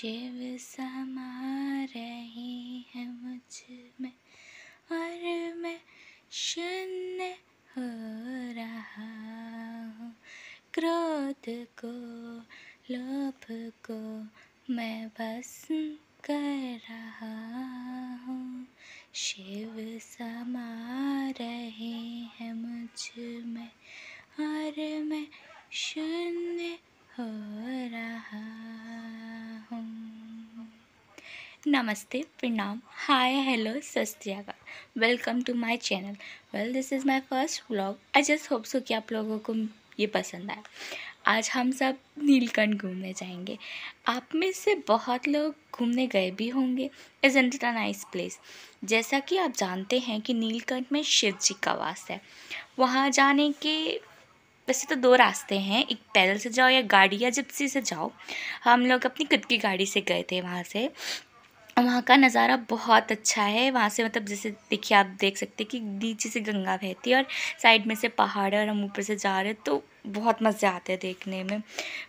शिव समा रहे हैं मुझमें और मैं शून्य हो रहा हूँ। क्रोध को, लोभ को मैं बस कर रहा हूँ। शिव समा रहे हैं मुझमें और मैं शून्य हो रहा हूँ नमस्ते, प्रणाम। Hi, hello सस्त्याकाल welcome to my channel. Well, this is my first vlog. I just hope so कि आप लोगों को ये पसंद आए। आज हम सब नीलकंठ घूमने जाएँगे। आप में से बहुत लोग घूमने गए भी होंगे। Is it a nice place जैसा कि आप जानते हैं कि नीलकंठ में शिव जी का वास है। वहाँ जाने के वैसे तो दो रास्ते हैं। एक पैदल से जाओ या गाड़ी या जिप्सी से जाओ। हम लोग अपनी खुद की गाड़ी से गए थे वहाँ से। वहाँ का नज़ारा बहुत अच्छा है। वहाँ से मतलब जैसे देखिए आप देख सकते हैं कि नीचे से गंगा बहती है और साइड में से पहाड़ है और हम ऊपर से जा रहे हैं तो बहुत मज़े आते हैं देखने में।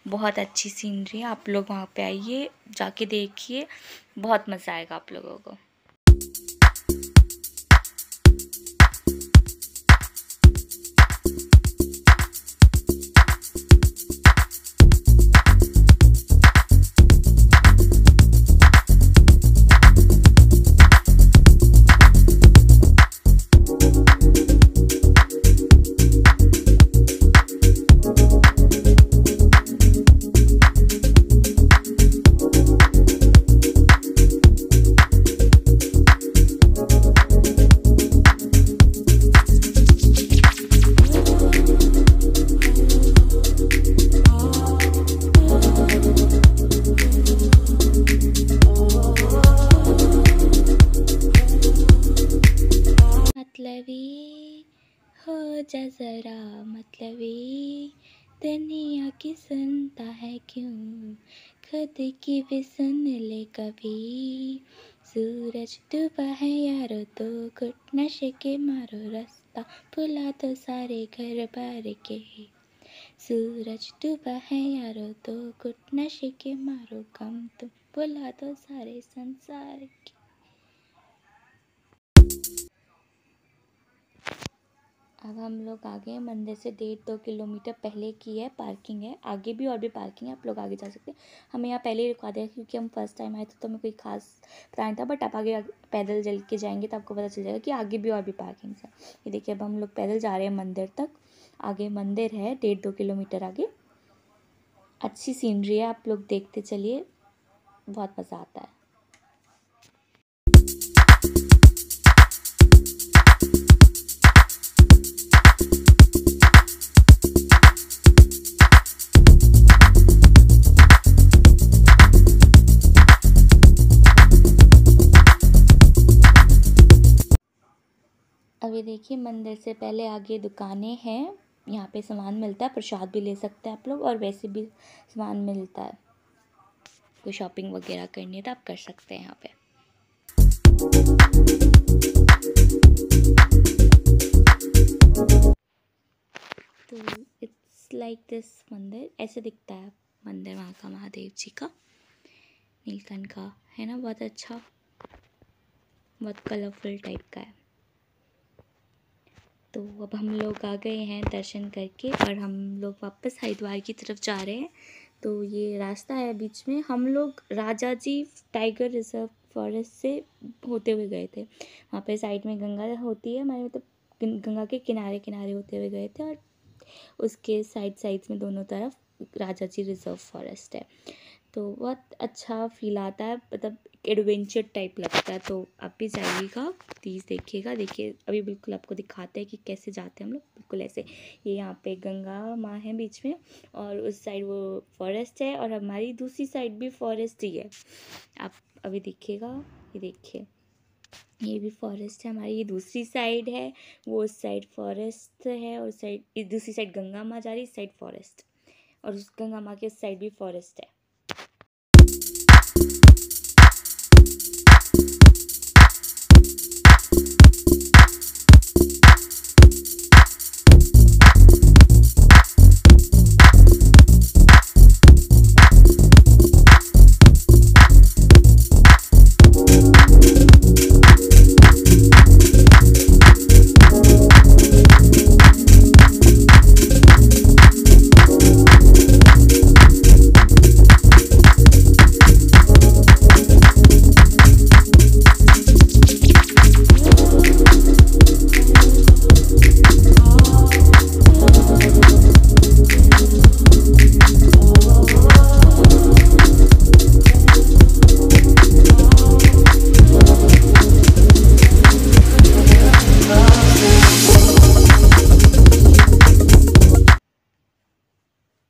बहुत अच्छी सीनरी है, आप लोग वहाँ पे आइए, जाके देखिए, बहुत मज़ा आएगा आप लोगों को। हो जा ज़रा मतलबी दुनिया की सुनता है क्यों? खुद की भी सुन ले कभी। सूरज डूबा है यारो तो घुट नशे के मारो रास्ता। भुला तो सारे घर बार के। सूरज डूबा है यारो तो घुट नशे के मारो कम तुम भुला तो सारे संसार के। अब हम लोग आ गए मंदिर से डेढ़ दो किलोमीटर पहले की है, पार्किंग है। आगे भी और भी पार्किंग है, आप लोग आगे जा सकते हैं। हमें यहाँ पहले ही रुकवा दिया क्योंकि हम फ़र्स्ट टाइम आए थे तो हमें कोई खास पता नहीं था बट आप आगे पैदल चल के जाएँगे तो आपको पता चल जाएगा कि आगे भी और भी पार्किंग है। ये देखिए, अब हम लोग पैदल जा रहे हैं मंदिर तक। आगे मंदिर है, डेढ़ दो किलोमीटर आगे। अच्छी सीनरी है, आप लोग देखते चलिए। बहुत मज़ा आता है। अभी देखिए मंदिर से पहले आगे दुकानें हैं। यहाँ पे सामान मिलता है, प्रसाद भी ले सकते हैं आप लोग और वैसे भी सामान मिलता है। कोई शॉपिंग वगैरह करनी है तो आप कर सकते हैं यहाँ पे। तो इट्स लाइक दिस मंदिर, ऐसे दिखता है मंदिर वहाँ का, महादेव जी का। नीलकंठ का, है ना? बहुत अच्छा बहुत कलरफुल टाइप का है। तो अब हम लोग आ गए हैं दर्शन करके और हम लोग वापस हरिद्वार की तरफ़ जा रहे हैं। तो ये रास्ता है बीच में। हम लोग Rajaji tiger reserve forest से होते हुए गए थे। वहाँ पे साइड में गंगा होती है, हमारे मतलब गंगा के किनारे किनारे होते हुए गए थे और उसके साइड साइड्स में दोनों तरफ़ राजा जी रिज़र्व फॉरेस्ट है। तो बहुत अच्छा फील आता है मतलब एडवेंचर टाइप लगता है। तो आप भी जाइएगा प्लीज़ देखिएगा। देखिए, अभी बिल्कुल आपको दिखाते हैं कि कैसे जाते हैं हम लोग। बिल्कुल ऐसे, ये यहाँ पे गंगा माँ है बीच में और उस साइड वो फॉरेस्ट है और हमारी दूसरी साइड भी फॉरेस्ट ही है। आप अभी देखिएगा, ये देखिए, ये भी फॉरेस्ट है हमारी। ये दूसरी साइड है, वो उस साइड फॉरेस्ट है और साइड दूसरी साइड गंगा माँ जा रही, इस साइड फॉरेस्ट और उस गंगा माँ के उस साइड भी फॉरेस्ट है।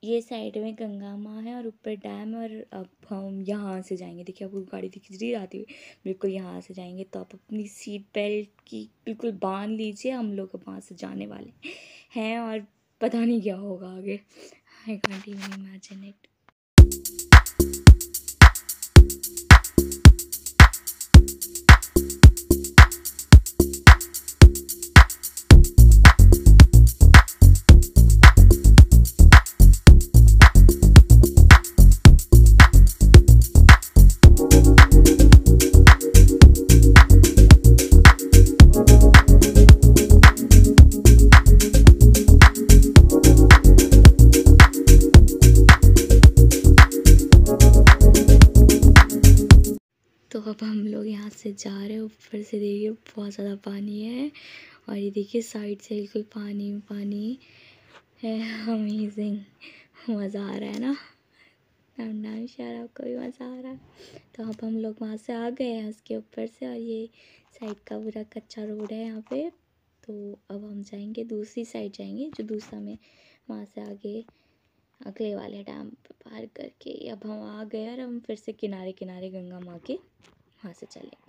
साइड में गंगा माँ है और ऊपर डैम और अब हम यहाँ से जाएँगे। देखिए आपको गाड़ी दिख रही आती हुई, बिल्कुल यहाँ से जाएँगे। तो आप अपनी सीट बेल्ट की बिल्कुल बाँध लीजिए, हम लोग अब वहाँ से जाने वाले हैं और पता नहीं क्या होगा आगे। I can't even imagine it यहाँ से जा रहे हैं, ऊपर से देखिए बहुत ज़्यादा पानी है। और ये देखिए साइड से बिल्कुल पानी पानी है। अमेजिंग मज़ा आ रहा है ना? नाम शायद आपको भी मज़ा आ रहा है। तो अब हम लोग वहाँ से आ गए हैं उसके ऊपर से और ये साइड का पूरा कच्चा रोड है यहाँ पे। तो अब हम जाएँगे दूसरी साइड जाएँगे, जो दूसरा में वहाँ से आगे, अगले वाले डैम पार करके। अब हम आ गए और हम फिर से किनारे किनारे गंगा माँ के वहाँ से चलेंगे।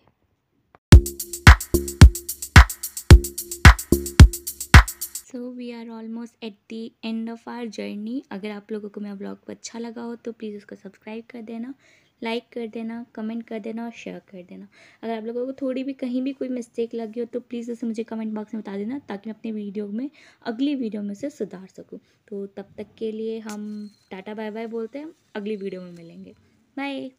So we are almost at the end of our journey अगर आप लोगों को मेरा ब्लॉग को अच्छा लगा हो तो प्लीज़ उसको सब्सक्राइब कर देना लाइक कर देना कमेंट कर देना और शेयर कर देना। अगर आप लोगों को थोड़ी भी कहीं भी कोई मिस्टेक लगी हो तो प्लीज़ उसे मुझे कमेंट बॉक्स में बता देना, ताकि मैं अपने वीडियो में, अगली वीडियो में उसे सुधार सकूँ। तो तब तक के लिए हम टाटा बाय बाय बोलते हैं, अगली वीडियो में मिलेंगे। बाय